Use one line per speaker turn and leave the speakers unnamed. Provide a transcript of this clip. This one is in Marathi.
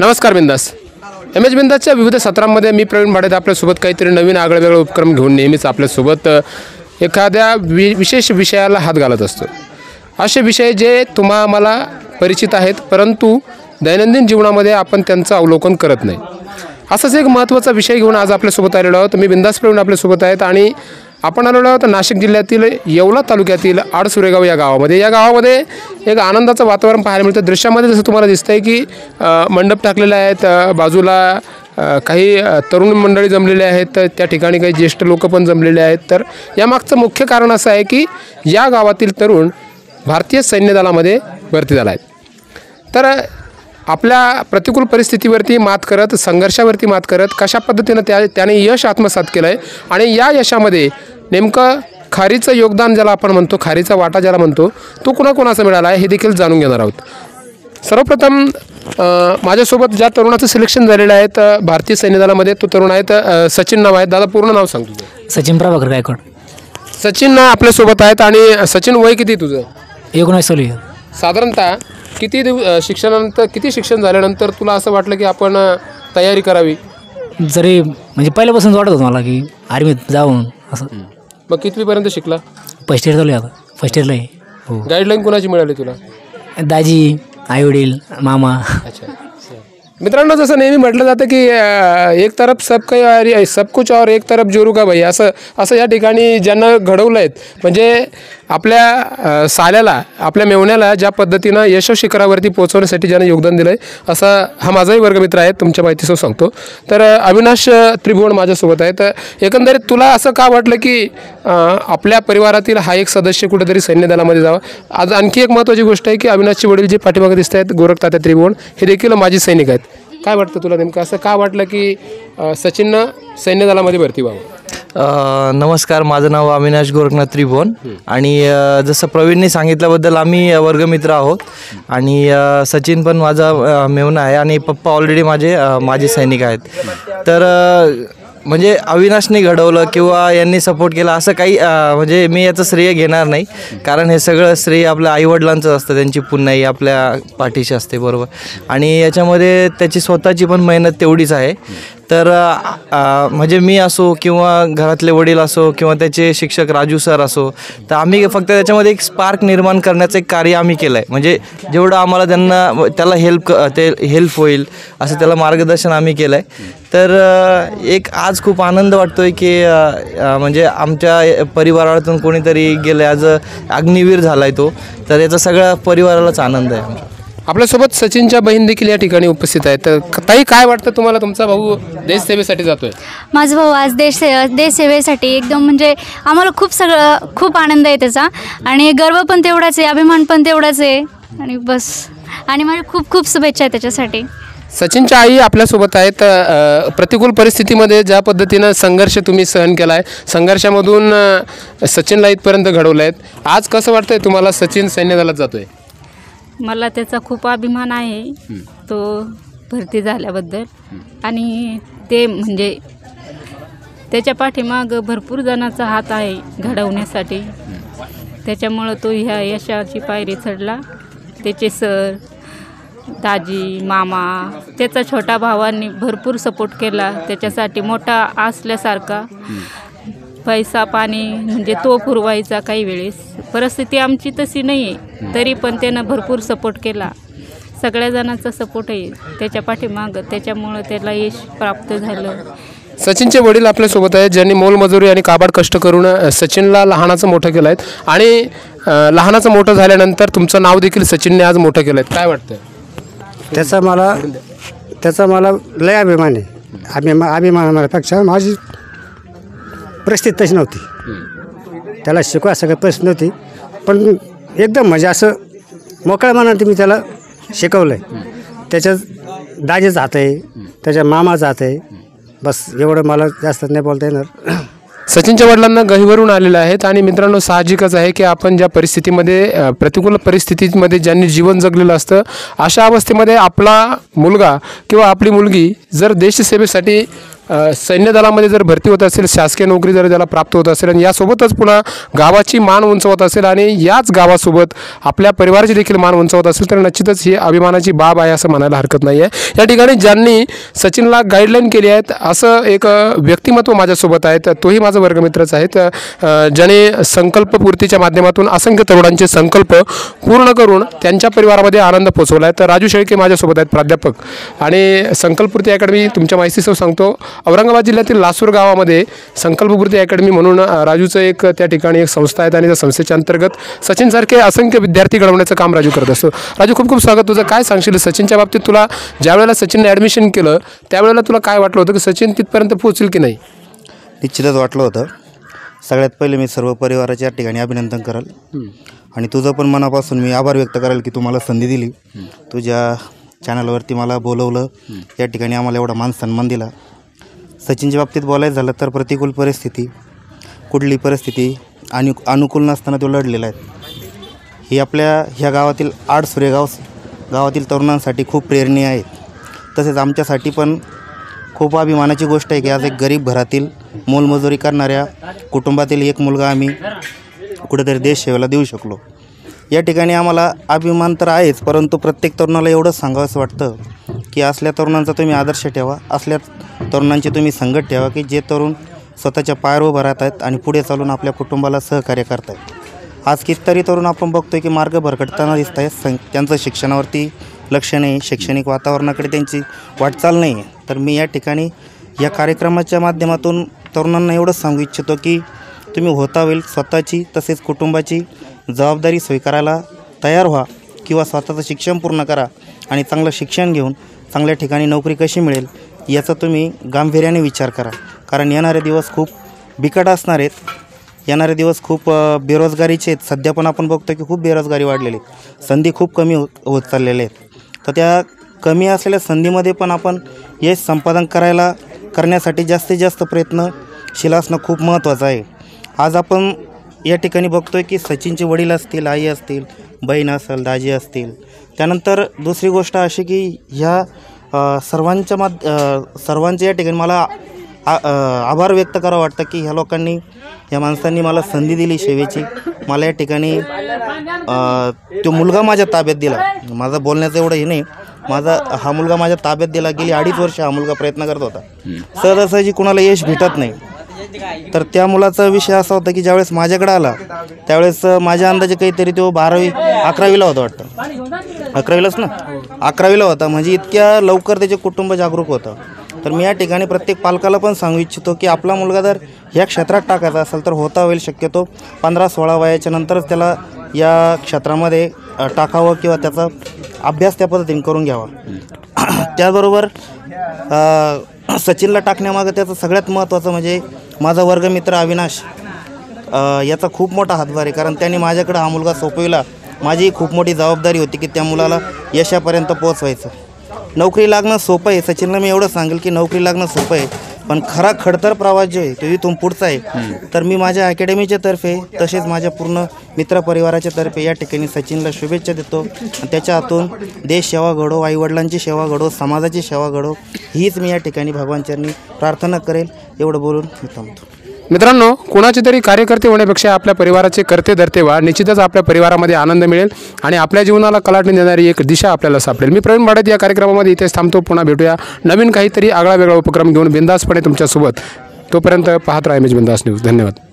नमस्कार बिंदास. एम एच बिंदासच्या विविध सत्रांमध्ये मी प्रवीण भाडेत आपल्यासोबत काहीतरी नवीन आगळं उपक्रम घेऊन नेहमीच आपल्यासोबत एखाद्या वि विशेष विषयाला हात घालत असतो. असे विषय जे तुम्हा मला परिचित आहेत परंतु दैनंदिन जीवनामध्ये आपण त्यांचं अवलोकन करत नाही. असाच एक महत्त्वाचा विषय घेऊन आज आपल्यासोबत आलेलो आहोत. मी बिंदास प्रवीण आपल्यासोबत आहेत आणि आपण आलेलो आहोत नाशिक जिल्ह्यातील येवला तालुक्यातील आडसुरेगाव या गावामध्ये. या गावामध्ये एक आनंदाचं वातावरण पाहायला मिळतं. दृश्यामध्ये जसं तुम्हाला दिसतं आहे की मंडप टाकलेले आहेत. बाजूला काही तरुण मंडळी जमलेले आहेत. तर त्या ठिकाणी काही ज्येष्ठ लोक पण जमलेले आहेत. तर यामागचं मुख्य कारण असं आहे की या गावातील तरुण भारतीय सैन्य दलामध्ये भरती झाला आहे. तर आपल्या प्रतिकूल परिस्थितीवरती मात करत संघर्षावरती मात करत कशा पद्धतीनं त्या त्याने यश आत्मसात केलं आहे आणि या यशामध्ये नेमकं खारीचं योगदान ज्याला आपण म्हणतो खारीचा वाटा ज्याला म्हणतो तो कुणाकुणाचा मिळाला आहे हे देखील जाणून घेणार आहोत. सर्वप्रथम माझ्यासोबत ज्या तरुणाचं सिलेक्शन झालेलं आहे तर भारतीय सैन्य दलामध्ये तो तरुण आहे तर सचिन नाव आहे. दादा पूर्ण नाव सांग तुझं.
सचिन प्रभाकर गायकवाड.
सचिन आपल्यासोबत आहेत आणि सचिन वय किती तुझं?
आहे
साधारणतः किती दिव शिक्षणानंतर किती शिक्षण झाल्यानंतर तुला असं वाटलं की आपण तयारी करावी?
जरी म्हणजे पहिल्यापासून वाटत होतं मला की आर्मीत जाऊन असं.
मग कितवीपर्यंत शिकला?
फर्स्ट इयर चालू आहे आता. फर्स्ट इयरला आहे. हो.
गाईडलाईन कोणाची मिळाली तुला?
दाजी आईवडील मामा.
अच्छा. मित्रांनो जसं नेहमी म्हटलं जातं की अ, एक तरफ सब काही और सब कुछ और एक तरफ जोरू का भाई. असं असं या ठिकाणी ज्यांना घडवलं आहेत म्हणजे आपल्या साल्याला आपल्या मेवण्याला ज्या पद्धतीनं यश शिखरावरती पोहोचवण्यासाठी ज्यानं योगदान दिलं आहे असा हा माझाही वर्गमित्र आहे तुमच्या माहितीसह सांगतो. तर अविनाश त्रिभुवन माझ्यासोबत आहे तर एकंदरीत तुला असं का वाटलं की आपल्या परिवारातील हा एक सदस्य कुठेतरी सैन्य दलामध्ये जावा? आज आणखी एक महत्त्वाची गोष्ट आहे की अविनाशचे वडील जे पाठीमागे दिसत आहेत गोरख तात्या त्रिभुवन हे देखील माझे सैनिक आहेत. काय वाटतं तुला नेमकं? असं का वाटलं की सचिननं सैन्य दलामध्ये भरती व्हावं?
अ, नमस्कार माझं नाव अविनाश गोरखनाथ त्रिभुवन. आणि अ, जसं प्रवीणने सांगितल्याबद्दल आम्ही अ, वर्गमित्र आहोत. आणि अ, सचिन पण माझा अ, मेहुणा आहे आणि पप्पा ऑलरेडी माझे अ, माजी सैनिक आहेत. तर अ, म्हणजे अविनाशने घडवलं किंवा यांनी सपोर्ट केला असं काही अ, म्हणजे मी याचं श्रेय घेणार नाही. कारण हे सगळं श्रेय आपल्या आईवडिलांचं असतं. त्यांची पुण्याई आपल्या पाठीशी असते बरोबर. आणि याच्यामध्ये त्याची स्वतःची पण मेहनत तेवढीच आहे. तर म्हणजे मी असो किंवा घरातले वडील असो किंवा त्याचे शिक्षक राजू सर असो तर आम्ही फक्त त्याच्यामध्ये एक स्पार्क निर्माण करण्याचं एक कार्य आम्ही केलं आहे म्हणजे जेवढं आम्हाला त्यांना त्याला हेल्प ते हेल्प होईल असं त्याला मार्गदर्शन आम्ही केलं आहे तर एक आज खूप आनंद वाटतो आहे की म्हणजे आमच्या परिवारातून कोणीतरी गेलं ॲज अ अग्निवीर झाला आहे तो. तर याचा सगळ्या परिवारालाच आनंद आहे आमच्या
आपल्यासोबत सचिनच्या बहीण देखील या ठिकाणी उपस्थित आहेत. तर ताई काय वाटतं तुम्हाला? तुमचा भाऊ देशसेवेसाठी जातोय.
माझा भाऊ आज देश देशसेवेसाठी एकदम म्हणजे आम्हाला खूप सगळं खूप आनंद आहे त्याचा. आणि गर्व पण तेवढाच आहे अभिमान पण तेवढाच आहे. आणि बस. आणि माझी खूप खूप शुभेच्छा आहे त्याच्यासाठी.
सचिनच्या आई आपल्यासोबत आहेत. प्रतिकूल परिस्थितीमध्ये ज्या पद्धतीनं संघर्ष तुम्ही सहन केला आहे संघर्षामधून सचिनला इथपर्यंत घडवलं आहेत आज कसं वाटतंय तुम्हाला सचिन सैन्य दलात जातोय?
मला त्याचा खूप अभिमान आहे. तो भरती झाल्याबद्दल. आणि ते म्हणजे त्याच्या पाठीमाग भरपूर जणांचा हात आहे घडवण्यासाठी. त्याच्यामुळं तो ह्या यशाची पायरी चढला. त्याचे सर दाजी मामा त्याचा छोटा भावांनी भरपूर सपोर्ट केला. त्याच्यासाठी मोठा असल्यासारखा पैसा पाणी म्हणजे तो पुरवायचा काही वेळेस. परिस्थिती आमची तशी नाही आहे तरी पण त्यानं भरपूर सपोर्ट केला. सगळ्या जणांचा सपोर्ट आहे. त्याच्या पाठीमागं त्याच्यामुळं त्याला यश प्राप्त झालं.
सचिनचे वडील आपल्यासोबत आहेत ज्यांनी मोलमजुरी आणि काबाड कष्ट करून सचिनला लहानाचं मोठं केलं आहे आणि लहानाचं मोठं झाल्यानंतर तुमचं नाव देखील सचिनने आज मोठं केलं आहे. काय वाटतं
त्याचा मला त्याचा मला लय अभिमान आहे. अभिमा अभिमानापेक्षा माझी परिस्थिती तशी नव्हती. त्याला शिकवा सगळं परिस्थिती नव्हती पण एकदम म्हणजे असं मोकळ्या मनाने मी त्याला शिकवलं आहे त्याच्या दाजेचा हात आहे त्याच्या मामाचा हात आहे. बस एवढं मला जास्त नाही बोलता येणार.
सचिनच्या वडिलांना गहिवरून आलेलं आहेत आणि मित्रांनो साहजिकच आहे की आपण ज्या परिस्थितीमध्ये अ, प्रतिकूल परिस्थितीमध्ये ज्यांनी जीवन जगलेलं असतं अशा अवस्थेमध्ये आपला मुलगा किंवा आपली मुलगी जर देशसेवेसाठी सैन्य दलामध्ये जर भरती होत असेल शासकीय नोकरी जर त्याला प्राप्त होत असेल आणि यासोबतच पुन्हा गावाची मान उंचवत असेल आणि याच गावासोबत आपल्या परिवाराची देखील मान उंचवत असेल तर निश्चितच ही अभिमानाची बाब आहे असं म्हणायला हरकत नाही आहे या ठिकाणी ज्यांनी सचिनला गाईडलाईन केली आहेत असं एक व्यक्तिमत्व माझ्यासोबत आहे तोही माझा वर्गमित्रच आहे तर ज्याने संकल्पपूर्तीच्या माध्यमातून असंख्य तरुणांचे संकल्प पूर्ण करून त्यांच्या परिवारामध्ये आनंद पोचवला आहे. तर राजू शेळके माझ्यासोबत आहेत प्राध्यापक. आणि संकल्पपूर्ती अकॅडमी तुमच्या माहितीसह सांगतो औरंगाबाद जिल्ह्यातील लासूर गावामध्ये संकल्पपूर्ती अकॅडमी म्हणून राजूचं एक त्या ठिकाणी एक संस्था आहे आणि त्या संस्थेच्या अंतर्गत सचिनसारखे असंख्य विद्यार्थी घडवण्याचं काम राजू करत असतो. राजू खूप खूप स्वागत. तुझं काय सांगशील? सचिनच्या बाबतीत तुला ज्या वेळेला सचिनने ॲडमिशन केलं त्यावेळेला तुला काय वाटलं होतं की सचिन तिथपर्यंत पोहोचेल की नाही?
निश्चितच वाटलं होतं. सगळ्यात पहिले मी सर्व परिवाराच्या या ठिकाणी अभिनंदन कराल. आणि तुझं पण मनापासून मी आभार व्यक्त कराल की तू मला संधी दिली. तुझ्या चॅनलवरती मला बोलवलं. या ठिकाणी आम्हाला एवढा मान सन्मान दिला. सचिनच्या बाबतीत बोलायचं झालं तर प्रतिकूल परिस्थिती कुठली परिस्थिती आणि अनुकूल नसताना तो लढलेला आहे. ही आपल्या ह्या गावातील आड सुरेगाव गावातील तरुणांसाठी खूप प्रेरणीय आहेत तसेच आमच्यासाठी पण खूप अभिमानाची गोष्ट आहे की आज एक गरीब घरातील मोलमजुरी करणाऱ्या कुटुंबातील एक मुलगा आम्ही कुठेतरी देश सेवेला देऊ शकलो. या ठिकाणी आम्हाला अभिमान तर आहेच परंतु प्रत्येक तरुणाला एवढंच सांगावंसं वाटतं की असल्या तरुणांचा तुम्ही आदर्श ठेवा असल्या तरुणांची तुम्ही संगत ठेवा की जे तरुण स्वतःच्या पायावर उभं राहत आहेत आणि पुढे चालून आपल्या कुटुंबाला सहकार्य करत आहेत आज कितीतरी तरुण आपण बघतो की मार्ग भरकटताना दिसत आहेत सं त्यांचं शिक्षणावरती लक्ष नाही शैक्षणिक वातावरणाकडे त्यांची वाटचाल नाही आहे तर मी या ठिकाणी या कार्यक्रमाच्या माध्यमातून तरुणांना एवढंच सांगू इच्छितो की तुम्ही होता होईल स्वतःची तसेच कुटुंबाची जबाबदारी स्वीकारायला तयार व्हा किंवा स्वतःचं शिक्षण पूर्ण करा आणि चांगलं शिक्षण घेऊन चांगल्या ठिकाणी नोकरी कशी मिळेल याचा तुम्ही गांभीर्याने विचार करा. कारण येणारे दिवस खूप बिकट असणार आहेत. येणारे दिवस खूप बेरोजगारीचे आहेत. सध्या पण आपण बघतो की खूप बेरोजगारी वाढलेली आहे. संधी खूप कमी होत होत चाललेल्या आहेत. तर त्या कमी असलेल्या संधीमध्ये पण आपण यश संपादन करायला करण्यासाठी जास्तीत जास्त प्रयत्नशील असणं खूप महत्त्वाचं आहे. आज आपण या ठिकाणी बघतोय की सचिनचे वडील असतील आई असतील बहीण असेल दाजी असतील. त्यानंतर दुसरी गोष्ट अशी की ह्या सर्वांच्या माध सर्वांच्या या ठिकाणी मला आभार व्यक्त करावं वाटतं की ह्या लोकांनी या माणसांनी मला संधी दिली सेवेची. मला या ठिकाणी तो मुलगा माझ्या ताब्यात दिला. माझा बोलण्याचं एवढं हे नाही. माझा हा मुलगा माझ्या ताब्यात दिला. गेली अडीच वर्ष हा मुलगा प्रयत्न करत होता. सहजासहजी कुणाला यश भेटत नाही. तर त्या मुलाचा विषय असा होता की ज्यावेळेस माझ्याकडे आला त्यावेळेस माझ्या अंदाजे काहीतरी तो बारावी अकरावीला होता वाटतं. अकरावीलाच ना? अकरावीला होता. म्हणजे इतक्या लवकर त्याचे कुटुंब जागरूक होतं. तर मी या ठिकाणी प्रत्येक पालकाला पण सांगू इच्छितो की आपला मुलगा जर ह्या क्षेत्रात टाकायचा असेल तर होता होईल शक्यतो. पंधरा सोळा वयाच्या नंतरच त्याला या क्षेत्रामध्ये टाकावं किंवा त्याचा अभ्यास त्या पद्धतीने करून घ्यावा. त्याचबरोबर सचिनला टाकण्यामागं त्याचं सगळ्यात महत्त्वाचं म्हणजे माझा वर्गमित्र अविनाश याचा खूप मोठा हातभार आहे. कारण त्यांनी माझ्याकडे हा मुलगा सोपविला. माझी खूप मोठी जबाबदारी होती की त्या मुलाला यशापर्यंत पोचवायचं नोकरी लागणं सोपं आहे. सचिनला मी एवढं सांगेल की नोकरी लागणं सोपं आहे. पण खरा खडतर प्रवास जो आहे तो इथून पुढचा आहे. तर मी माझ्या अकॅडमीच्या तर्फे तसेच माझ्या पूर्ण मित्रपरिवाराच्या तर्फे या ठिकाणी सचिनला शुभेच्छा देतो. त्याच्या हातून देश सेवा घडो आईवडिलांची सेवा घडो समाजाची सेवा घडो हीच मी या ठिकाणी भगवानचरणी प्रार्थना करेल एवढं बोलून मी थांबतो.
मित्रांनो कुणाचे तरी कार्यकर्ते होण्यापेक्षा आपल्या परिवाराचे करते धरते व्हा. निश्चितच आपल्या परिवारामध्ये आनंद मिळेल आणि आपल्या जीवनाला कलाटणी देणारी एक दिशा आपल्याला सापडेल. मी प्रवीण भाडत या कार्यक्रमामध्ये इथेच थांबतो. पुन्हा भेटूया. नवीन काहीतरी आगळा वेगळा उपक्रम घेऊन बिंदासपणे तुमच्यासोबत. तोपर्यंत पाहत राहा एम एच बिंदास न्यूज. धन्यवाद.